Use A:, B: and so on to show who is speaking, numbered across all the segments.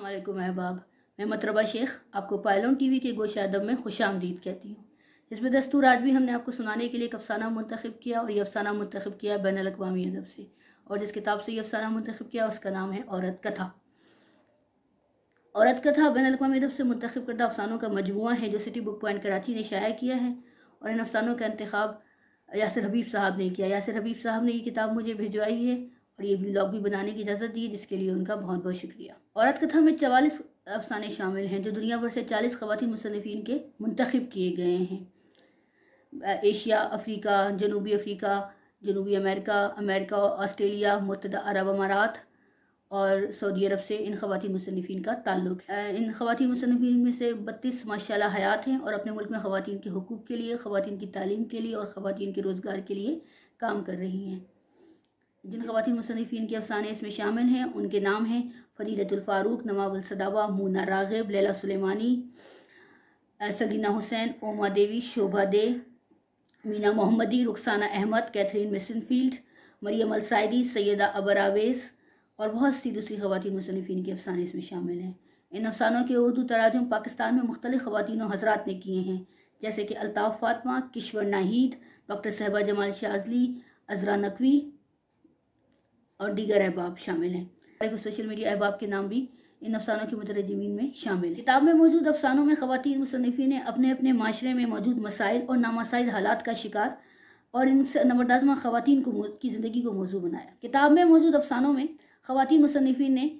A: असलम अहबाब मैं मतरबा शेख आपको पायलोन टीवी के गोशा अदब में खुश आमदीद कहती हूँ। इसमें दस्तूर आज भी हमने आपको सुनाने के लिए एक अफसाना मंतखब किया और ये अफसाना मंतखब किया बैन अवी अदब से। और जिस किताब से ये अफसाना मंतखब किया, उसका नाम है औरत कथा। औरत कथा बैन अवी अदब से मंतखब करदा अफसानों का मजमू है, जो सिटी बुक पॉइंट कराची ने शाया किया है। और इन अफसानों का इंतखब यासर हबीब साहब ने किया। यासर हबीब साहब ने ये किताब मुझे भिजवाई है। और ये व्लॉग भी बनाने की इजाज़त दी, जिसके लिए उनका बहुत बहुत शुक्रिया। औरत कथा में चवालीस अफसाने शामिल हैं, जो दुनिया भर से चालीस खवतिन मुसनफ़िन के मंतखब किए गए हैं। एशिया, अफ्रीका, जनूबी अफ्रीका, जनूबी अमेरिका अमेरिका, ऑस्ट्रेलिया मुतद अरब अमारात और सऊदी अरब से इन खवतिन मुसनफ़िन का ताल्लुक है। इन खवतिन मुसनफ़िन में से बत्तीस माशा हयात हैं और अपने मुल्क में ख़वान के हकूक़ के लिए ख़वान की तालीम के लिए और ख़वान के रोज़गार के लिए काम कर रही हैं। जिन खवतिन मुसनफ़िन के अफसाने इसमें शामिल हैं, उनके नाम हैं फ़रीदतुल्फ़ारूक नवाबुलसदावा मूना रागिब, Laila Sulemani Salina Hussain, Oma Devi, Shobha De, Meena Mohammadi, Rukhsana Ahmed, Catherine Misnfield, Maryam Alsaidi सैदा अबरावेस और बहुत सी दूसरी खवतिन मुसनफ़िन के अफसाने इसमें शामिल हैं। इन अफसानों के उर्दू तराजुम पाकिस्तान में मुख्तलिफ़ खवतिन हजरात ने किए हैं, जैसे कि अलताफ़ फातमा, किश्वर नाहिद, डॉक्टर सहबा जमाल शाजली, अजरा नकवी और दीगर अहबाब शामिल हैं। सोशल मीडिया अहबाब के नाम भी इन अफसानों की मुतरजमीन में शामिल किताब में मौजूद अफसानों में ख़वान मुसनफ़ी ने अपने अपने माशरे में मौजूद मसाइल और नामसाइल हालात का शिकार और इनसे नबरदाजमा ख़वान को की ज़िंदगी को मौजू बनाया। किताब में मौजूद अफसानों में ख़वान मुसनफ़ी ने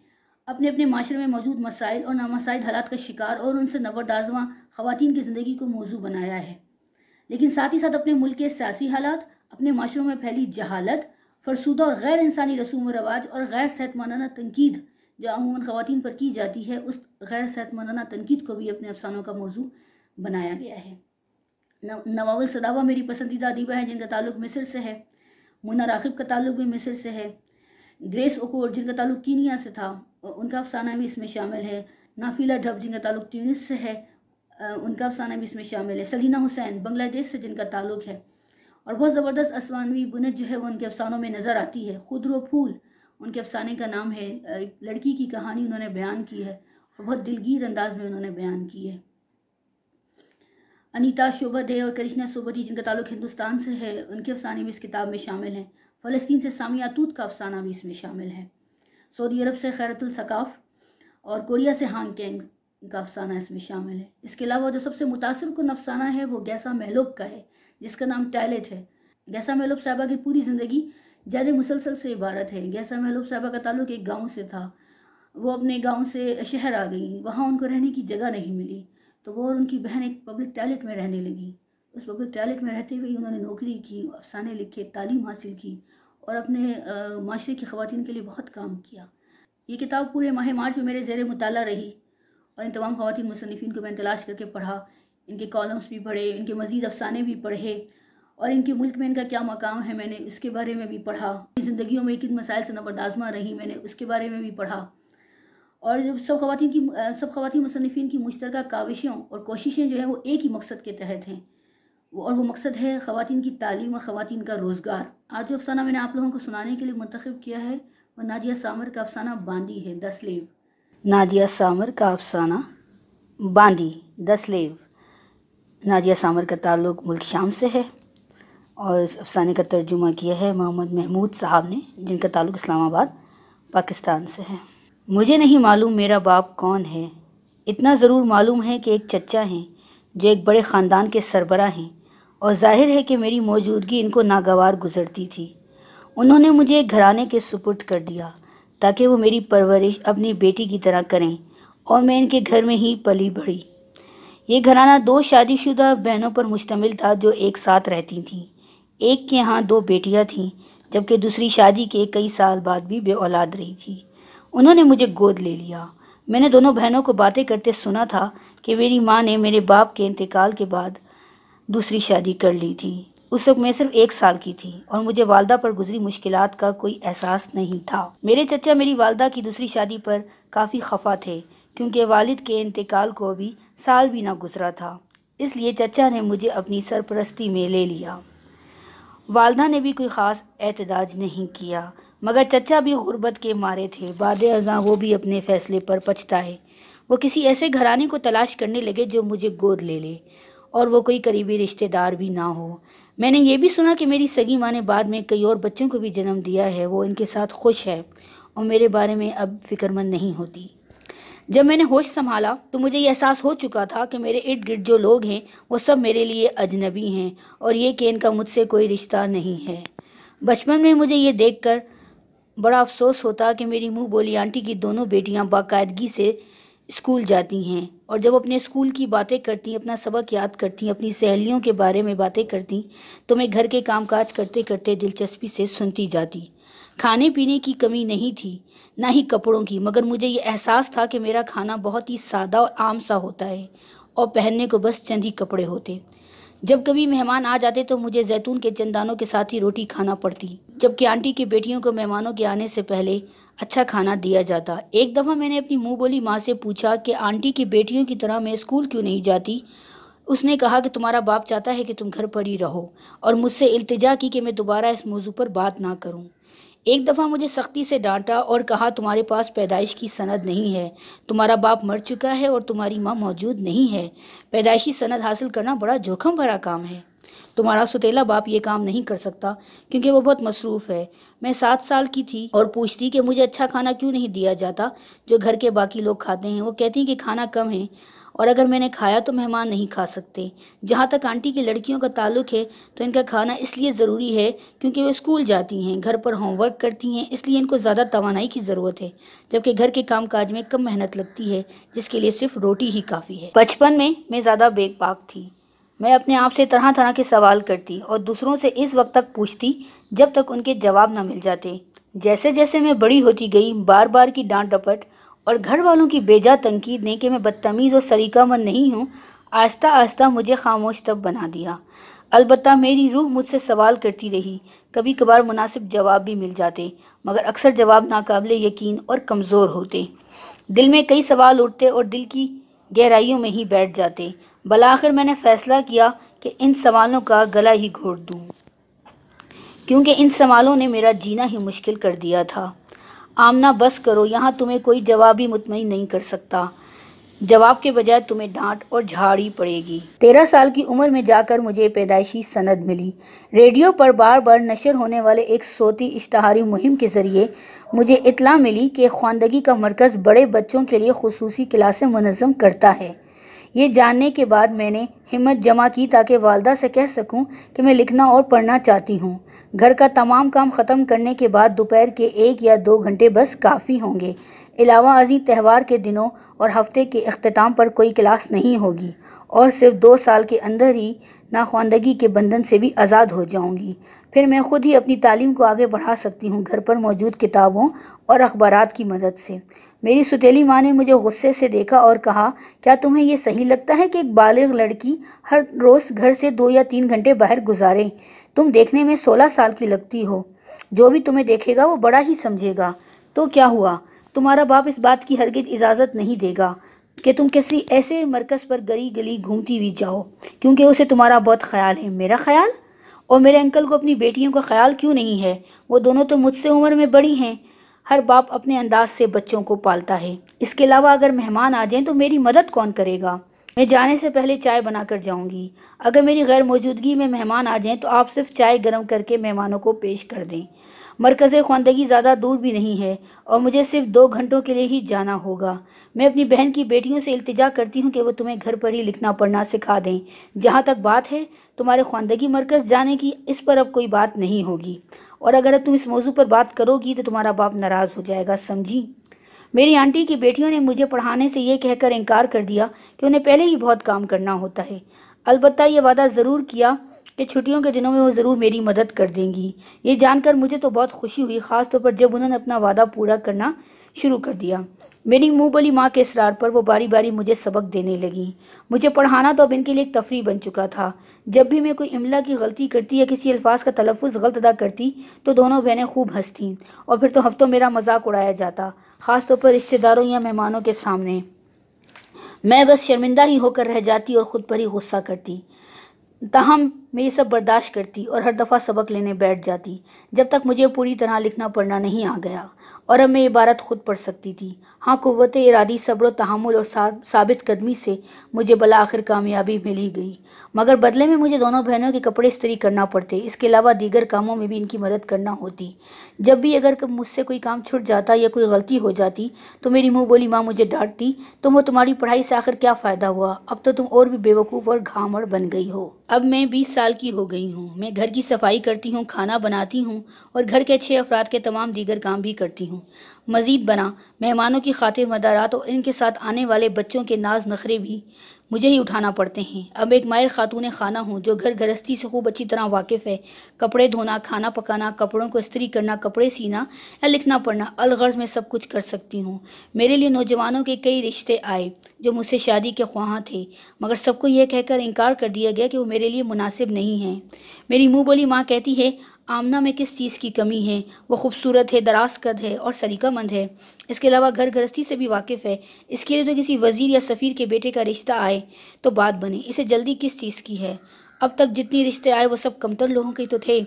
A: अपने अपने माशरे में मौजूद मसाइल और नामसाइल हालात का शिकार और उनसे नबरदाजमा ख़वान की ज़िंदगी को मौजू बनाया है। लेकिन साथ ही साथ अपने मुल्क के सियासी हालात, अपने माशरों में फैली जहालत फरसुदा और गैर इंसानी रसूम व रवाज और गैर सेहतमाना तनकीद जो अमूमन ख़वान पर की जाती है, उस गैर सेहतमाना तनकीद को भी अपने अफसानों का मौजू बनाया गया है। नवावल सदावा मेरी पसंदीदा अदीबा है, जिनका ताल्लुक मिस्र से है। मुन्ना राखिब का ताल्लुक भी मिस्र से है। ग्रेस ओकोर जिनका ताल्लुक कीनिया से था उनका अफसाना भी इसमें शामिल है। नाफिला ढब, जिनका ताल्लुक ट्यूनिस से है उनका अफसाना भी इसमें शामिल है। सलीना हुसैन, बांग्लादेश से जिनका ताल्लुक है। और बहुत ज़बरदस्त असमानवी बुनत जो है वो उनके अफसानों में नज़र आती है। खुदरो फूल, उनके अफसाने का नाम है एक लड़की की कहानी उन्होंने बयान की है और बहुत दिलगीर अंदाज में उन्होंने बयान की है। अनीता शोबत है और करिश्ना सोबती जिनका ताल्लुक हिंदुस्तान से है, उनके अफसाने भी इस किताब में शामिल हैं। फ़लस्तीन से सामिया तूत का अफसाना भी इसमें शामिल है। सऊदी अरब से खैरतुलसकाफ़ और कोरिया से हांग कैंग का अफसाना इसमें शामिल है। इसके अलावा जो सबसे मुतासर कन अफसाना है वो गैसा महलूब का है। जिसका नाम टॉयलेट है। गैसा महलूब साहबा की पूरी ज़िंदगी, जद मुसलसल से इबारत है। गैसा महलूब साहबा का ताल्लुक एक गाँव से था, वो अपने गाँव से शहर आ गई। वहाँ उनको रहने की जगह नहीं मिली। तो वो और उनकी बहन एक पब्लिक टॉयलेट में रहने लगी। उस पब्लिक टॉयलेट में रहते हुए उन्होंने नौकरी की, अफसाने लिखे, तालीम हासिल की और अपने माशरे की ख़वान के लिए बहुत काम किया। ये किताब पूरे माह मार्च में मेरे ज़ेर मुताला रही और इन तमाम ख़वान मुसनफ़िन को मैंने तलाश करके पढ़ा। इनके कॉलम्स भी पढ़े, इनके मज़ीद अफसाने भी पढ़े और इनके मुल्क में इनका क्या मकाम है मैंने उसके बारे में भी पढ़ा। ज़िंदगियों में किन मसाइल से नबरदाजमा रही, मैंने उसके बारे में भी पढ़ा। और जब सब ख़वान की सब ख़वान मुसनफ़िन की मुश्तर काविशों और कोशिशें जो हैं वो एक ही मकसद के तहत हैं। और वो मकसद है ख़वान की तालीम और ख़वान का रोज़गार। आज जो अफसाना मैंने आप लोगों को सुनाने के लिए मंतखब किया है वह नाजिया सामर का अफसाना बांदी है, दस लेव। नाजिया सामर का अफसाना बांदी, दस लेव। नाजिया सामर का ताल्लुक़ मुल्क शाम से है और इस अफसाने का तर्जुमा किया है मोहम्मद महमूद साहब ने, जिनका ताल्लुक़ इस्लामाबाद, पाकिस्तान से है। मुझे नहीं मालूम मेरा बाप कौन है। इतना ज़रूर मालूम है कि एक चचा हैं, जो एक बड़े ख़ानदान के सरबरा हैं, और ज़ाहिर है कि मेरी मौजूदगी इनको नागवार गुज़रती थी। उन्होंने मुझे एक घराने के सुपुर्द कर दिया, ताकि वो मेरी परवरिश अपनी बेटी की तरह करें, और मैं इनके घर में ही पली बढ़ी ये घराना दो शादीशुदा बहनों पर मुश्तमिल था जो एक साथ रहती थीं। एक के यहाँ दो बेटियाँ थीं, जबकि दूसरी शादी के कई साल बाद भी बे औलाद रही थी। उन्होंने मुझे गोद ले लिया। मैंने दोनों बहनों को बातें करते सुना था कि मेरी माँ ने मेरे बाप के इंतकाल के बाद दूसरी शादी कर ली थी। उस वक्त मैं सिर्फ़ एक साल की थी और मुझे वालदा पर गुजरी मुश्किल का कोई एहसास नहीं था। मेरे चचा मेरी वालदा की दूसरी शादी पर काफ़ी खफा थे। क्योंकि वालिद के इंतकाल को भी साल भी ना गुजरा था। इसलिए चचा ने मुझे अपनी सरपरस्ती में ले लिया। वालदा ने भी कोई ख़ास एतदाज नहीं किया, मगर चचा भी गुर्बत के मारे थे। बाद अज़ा वो भी अपने फ़ैसले पर पछताए। वो किसी ऐसे घराने को तलाश करने लगे जो मुझे गोद ले ले, और वो कोई करीबी रिश्तेदार भी ना हो। मैंने ये भी सुना कि मेरी सगी माँ ने बाद में कई और बच्चों को भी जन्म दिया है, वो इनके साथ खुश है, और मेरे बारे में अब फ़िक्रमंद नहीं होती। जब मैंने होश संभाला तो मुझे ये एहसास हो चुका था कि मेरे इर्द गिर्द जो लोग हैं, वो सब मेरे लिए अजनबी हैं और ये कि इनका मुझसे कोई रिश्ता नहीं है। बचपन में मुझे ये देखकर बड़ा अफसोस होता कि मेरी मुँह बोली आंटी की दोनों बेटियाँ बाकायदगी से स्कूल जाती हैं और जब अपने स्कूल की बातें करती, अपना सबक याद करती, अपनी सहेलियों के बारे में बातें करती तो मैं घर के कामकाज करते करते दिलचस्पी से सुनती जाती। खाने पीने की कमी नहीं थी, ना ही कपड़ों की, मगर मुझे ये एहसास था कि मेरा खाना बहुत ही सादा और आम सा होता है और पहनने को बस चंद ही कपड़े होते। जब कभी मेहमान आ जाते तो मुझे जैतून के चंदानों के साथ ही रोटी खाना पड़ती, जबकि आंटी की बेटियों को मेहमानों के आने से पहले अच्छा खाना दिया जाता। एक दफ़ा मैंने अपनी मुँह बोली माँ से पूछा कि, आंटी की बेटियों की तरह मैं स्कूल क्यों नहीं जाती? उसने कहा कि, तुम्हारा बाप चाहता है कि तुम घर पर ही रहो और मुझसे इल्तिजा की कि मैं दोबारा इस मौजू पर बात ना करूँ। एक दफ़ा मुझे सख्ती से डांटा और कहा, तुम्हारे पास पैदाइश की सनद नहीं है। तुम्हारा बाप मर चुका है और तुम्हारी माँ मौजूद नहीं है। पैदाइशी सनद हासिल करना बड़ा जोखम भरा काम है। तुम्हारा सुतेला बाप ये काम नहीं कर सकता, क्योंकि वो बहुत मसरूफ़ है। मैं सात साल की थी और पूछती कि मुझे अच्छा खाना क्यों नहीं दिया जाता? जो घर के बाकी लोग खाते हैं, वो कहती हैं कि खाना कम है। और अगर मैंने खाया तो मेहमान नहीं खा सकते। जहाँ तक आंटी की लड़कियों का ताल्लुक है तो इनका खाना इसलिए ज़रूरी है क्योंकि वो स्कूल जाती हैं, घर पर होमवर्क करती हैं, इसलिए इनको ज़्यादा तोानाई की ज़रूरत है, जबकि घर के काम काज में कम मेहनत लगती है, जिसके लिए सिर्फ़ रोटी ही काफ़ी है। बचपन में मैं ज़्यादा बेकपाक थी। मैं अपने आप से तरह तरह के सवाल करती और दूसरों से इस वक्त तक पूछती, जब तक उनके जवाब ना मिल जाते। जैसे जैसे मैं बड़ी होती गई बार बार की डांट डपट और घर वालों की बेजा तनकीद ने कि मैं बदतमीज़ और सलीकामंद नहीं हूँ। आस्ता आस्ता मुझे खामोश तब बना दिया। अलबत् मेरी रूह मुझसे सवाल करती रही। कभी कभार मुनासिब जवाब भी मिल जाते, मगर अक्सर जवाब नाकबले, यकीन और कमज़ोर होते। दिल में कई सवाल उठते और दिल की गहराइयों में ही बैठ जाते। बलाखिर मैंने फ़ैसला किया कि इन सवालों का गला ही घोट दूँ। क्योंकि इन सवालों ने मेरा जीना ही मुश्किल कर दिया था। आमना बस करो, यहाँ तुम्हें कोई जवाब मुतमिन नहीं कर सकता। जवाब के बजाय तुम्हें डांट और झाड़ी पड़ेगी। तेरह साल की उम्र में जाकर मुझे पैदाइशी सनद मिली। रेडियो पर बार बार नशर होने वाले एक सोती इश्तहारी मुहिम के ज़रिए मुझे इतला मिली कि ख्वानदगी का मरकज़ बड़े बच्चों के लिए खसूसी क्लासें मनज़म करता है। ये जानने के बाद मैंने हिम्मत जमा की ताकि वालदा से कह सकूँ कि मैं लिखना और पढ़ना चाहती हूँ। घर का तमाम काम ख़त्म करने के बाद दोपहर के एक या दो घंटे बस काफ़ी होंगे। अलावा अजी त्यौहार के दिनों और हफ़्ते के अख्ताम पर कोई क्लास नहीं होगी और सिर्फ़ दो साल के अंदर ही नाख्वानदगी के बंधन से भी आज़ाद हो जाऊँगी। फिर मैं ख़ुद ही अपनी तालीम को आगे बढ़ा सकती हूँ घर पर मौजूद किताबों और अखबार की मदद से। मेरी सुतेली माँ ने मुझे गुस्से से देखा और कहा, क्या तुम्हें यह सही लगता है कि एक बालिग लड़की हर रोज़ घर से दो या तीन घंटे बाहर गुजारे? तुम देखने में सोलह साल की लगती हो। जो भी तुम्हें देखेगा, वो बड़ा ही समझेगा। तो क्या हुआ? तुम्हारा बाप इस बात की हरगिज इजाज़त नहीं देगा कि तुम किसी ऐसे मरकज़ पर गली गली घूमती हुई जाओ, क्योंकि उसे तुम्हारा बहुत ख्याल है। मेरा ख्याल? और मेरे अंकल को अपनी बेटियों का ख्याल क्यों नहीं है? वो दोनों तो मुझसे उम्र में बड़ी हैं। हर बाप अपने अंदाज से बच्चों को पालता है। इसके अलावा अगर मेहमान आ जाएँ तो मेरी मदद कौन करेगा? मैं जाने से पहले चाय बना कर जाऊँगी। अगर मेरी गैर मौजूदगी में मेहमान आ जाएँ तो आप सिर्फ़ चाय गर्म करके मेहमानों को पेश कर दें। मरकज़ ख्वानदगी ज़्यादा दूर भी नहीं है, और मुझे सिर्फ़ दो घंटों के लिए ही जाना होगा। मैं अपनी बहन की बेटियों से इल्तिजा करती हूँ कि वो तुम्हें घर पर ही लिखना पढ़ना सिखा दें। जहाँ तक बात है, तुम्हारे ख़वानदगी मरकज़ जाने की, इस पर अब कोई बात नहीं होगी। और अगर तुम इस मौजू पर बात करोगी तो तुम्हारा बाप नाराज़ हो जाएगा, समझी? मेरी आंटी की बेटियों ने मुझे पढ़ाने से ये कहकर इनकार कर दिया कि उन्हें पहले ही बहुत काम करना होता है। अलबत्ता ये वादा ज़रूर किया कि छुट्टियों के दिनों में वो ज़रूर मेरी मदद कर देंगी। ये जानकर मुझे तो बहुत खुशी हुई ख़ास तौर पर जब उन्होंने अपना वादा पूरा करना शुरू कर दिया। मेरी मुँह बली माँ के इसरार पर वो बारी बारी मुझे सबक देने लगी। मुझे पढ़ाना तो अब इनके लिए एक तफरी बन चुका था। जब भी मैं कोई इमला की गलती करती या किसी अल्फाज का तलफ़ गलत अदा करती तो दोनों बहनें खूब हंसती और फिर तो हफ्तों मेरा मज़ाक उड़ाया जाता। ख़ास तौर पर रिश्तेदारों या मेहमानों के सामने। मैं बस शर्मिंदा ही होकर रह जाती और ख़ुद पर ही गुस्सा करती। तहम मैं ये सब बर्दाश्त करती और हर दफ़ा सबक लेने बैठ जाती, जब तक मुझे पूरी तरह लिखना पढ़ना नहीं आ गया। और अब मैं इबारत ख़ुद पढ़ सकती थी। हाँ क़वत इरादी, सब्र तहमुल और साबित कदमी से मुझे बला आखिर कामयाबी मिल ही गई। मगर बदले में मुझे दोनों बहनों के कपड़े इस्त्री करना पड़ते। इसके अलावा दीगर कामों में भी इनकी मदद करना होती। जब भी अगर मुझसे कोई काम छूट जाता या कोई गलती हो जाती तो मेरी मुँह बोली माँ मुझे डांटती तो वो तुम्हारी पढ़ाई से आखिर क्या फ़ायदा हुआ? अब तो तुम और भी बेवकूफ़ और घामड़ बन गई हो। अब मैं बीस साल की हो गई हूँ। मैं घर की सफ़ाई करती हूँ, खाना बनाती हूँ और घर के छः अफराद के तमाम दीगर काम भी करती हूँ। मज़ीद बना, मेहमानों की खातिर मदारात और इनके साथ आने वाले बच्चों के नाज नखरे भी। मुझे ही उठाना पड़ते हैं। अब एक मायर खातून खाना हूँ, जो घर गृहस्थी से खूब अच्छी तरह वाकिफ़ है। कपड़े धोना, खाना पकाना, कपड़ों को इस्त्री करना, कपड़े सीना या लिखना पढ़ना, अलगर्ज में सब कुछ कर सकती हूँ। मेरे लिए नौजवानों के कई रिश्ते आए, जो मुझसे शादी के ख्वाह थे। मगर सबको यह कहकर इनकार कर दिया गया कि वो मेरे लिए मुनासिब नहीं है। मेरी मुँह बोली माँ कहती है आमना में किस चीज़ की कमी है? वो खूबसूरत है दराज कद है और सलीकामंद है। इसके अलावा घर गृहस्थी से भी वाकिफ़ है। इसके लिए तो किसी वज़ीर या सफ़ीर के बेटे का रिश्ता आए तो बात बने। इसे जल्दी किस चीज़ की है? अब तक जितनी रिश्ते आए वो सब कमतर लोगों के तो थे।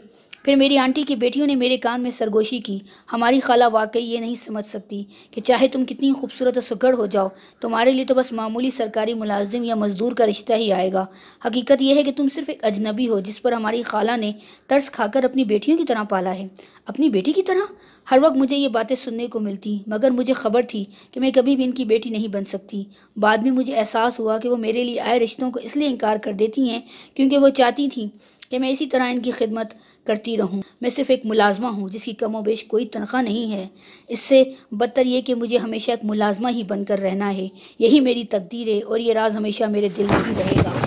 A: फिर मेरी आंटी की बेटियों ने मेरे कान में सरगोशी की। हमारी खाला वाकई ये नहीं समझ सकती कि चाहे तुम कितनी खूबसूरत और सुगढ़ हो जाओ, तुम्हारे लिए तो बस मामूली सरकारी मुलाजिम या मज़दूर का रिश्ता ही आएगा। हकीकत यह है कि तुम सिर्फ़ एक अजनबी हो, जिस पर हमारी खाला ने तर्स खाकर अपनी बेटियों की तरह पाला है। अपनी बेटी की तरह? हर वक्त मुझे ये बातें सुनने को मिलती, मगर मुझे खबर थी कि मैं कभी भी इनकी बेटी नहीं बन सकती। बाद में मुझे एहसास हुआ कि वो मेरे लिए आए रिश्तों को इसलिए इनकार कर देती हैं क्योंकि वो चाहती थी कि मैं इसी तरह इनकी खिदमत करती रहूँ। मैं सिर्फ़ एक मुलाजमा हूँ, जिसकी कमो बेश कोई तनख्वाह नहीं है। इससे बदतर यह कि मुझे हमेशा एक मुलाजमा ही बनकर रहना है। यही मेरी तकदीर है और ये राज हमेशा मेरे दिल में ही रहेगा।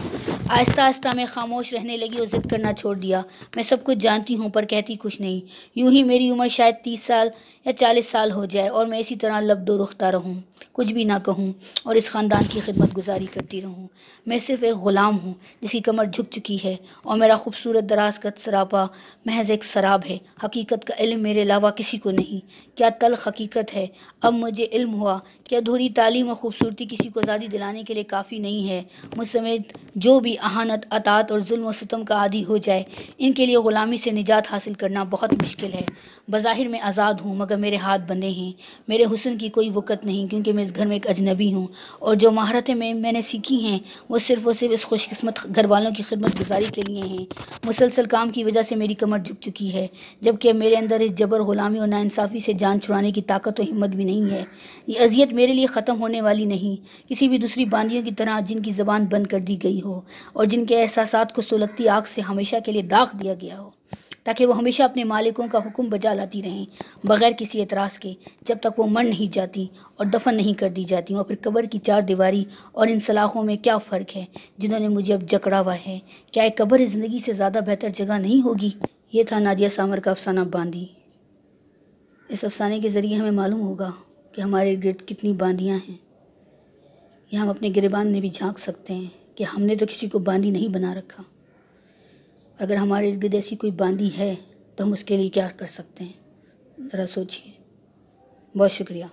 A: आहिस्ता आहिस्ता मैं खामोश रहने लगी और ज़िद करना छोड़ दिया। मैं सब कुछ जानती हूँ, पर कहती कुछ नहीं। यूँ ही मेरी उम्र शायद तीस साल या चालीस साल हो जाए और मैं इसी तरह लब दो रुखता रहूँ, कुछ भी ना कहूँ और इस ख़ानदान की खिदमत गुजारी करती रहूँ। मैं सिर्फ़ एक ग़ुलाम हूँ, जिसकी कमर झुक चुकी है और मेरा खूबसूरत दराज का सरापा महज एक शराब है। हकीकत का इल्म मेरे अलावा किसी को नहीं। क्या तल हकीकत है? अब मुझे इल्म हुआ कि अधूरी तालीम और ख़ूबसूरती किसी को आज़ादी दिलाने के लिए काफ़ी नहीं है। मुझ समेत जो भी अहानत अतात और जुल्म सितम का आदि हो जाए। इनके लिए ग़ुलामी से निजात हासिल करना बहुत मुश्किल है। बज़ाहिर मैं आज़ाद हूँ, मगर मेरे हाथ बंधे हैं। मेरे हुसन की कोई वक़्त नहीं, क्योंकि मैं इस घर में एक अजनबी हूँ। और जो महारतें मैं, मैंने सीखी हैं, वो सिर्फ़ और सिर्फ़ इस खुशकस्मत घर वालों की खिदमत गुजारी के लिए हैं। मुसलसल काम की वजह से मेरी कमर झुक चुकी है, जबकि मेरे अंदर इस जबर ग़ुलामी और नाानसाफ़ी से जान छुड़ाने की ताकत और हिम्मत भी नहीं है। ये अजियत मेरे लिए ख़त्म होने वाली नहीं। किसी भी दूसरी बांदियों की तरह जिनकी ज़बान बंद कर दी गई हो। और जिनके एहसास को सुलगती आग से हमेशा के लिए दाग दिया गया हो, ताकि वो हमेशा अपने मालिकों का हुक्म बजा लाती रहें, बग़ैर किसी एतराज़ के, जब तक वो मर नहीं जाती और दफन नहीं कर दी जाती और फिर कब्र की चार दीवारी और इन सलाखों में क्या फ़र्क है, जिन्होंने मुझे अब जकड़ा हुआ है? क्या एक कब्र ज़िंदगी से ज़्यादा बेहतर जगह नहीं होगी? ये था नादिया सामर का अफसाना बांदी। इस अफसाने के ज़रिए हमें मालूम होगा कि हमारे गिरद कितनी बांदियाँ हैं। या हम अपने गिरबान में भी झाँक सकते हैं। कि हमने तो किसी को बांदी नहीं बना रखा। अगर हमारे इर्द ऐसी कोई बांदी है तो हम उसके लिए क्या कर सकते हैं? ज़रा सोचिए। बहुत शुक्रिया।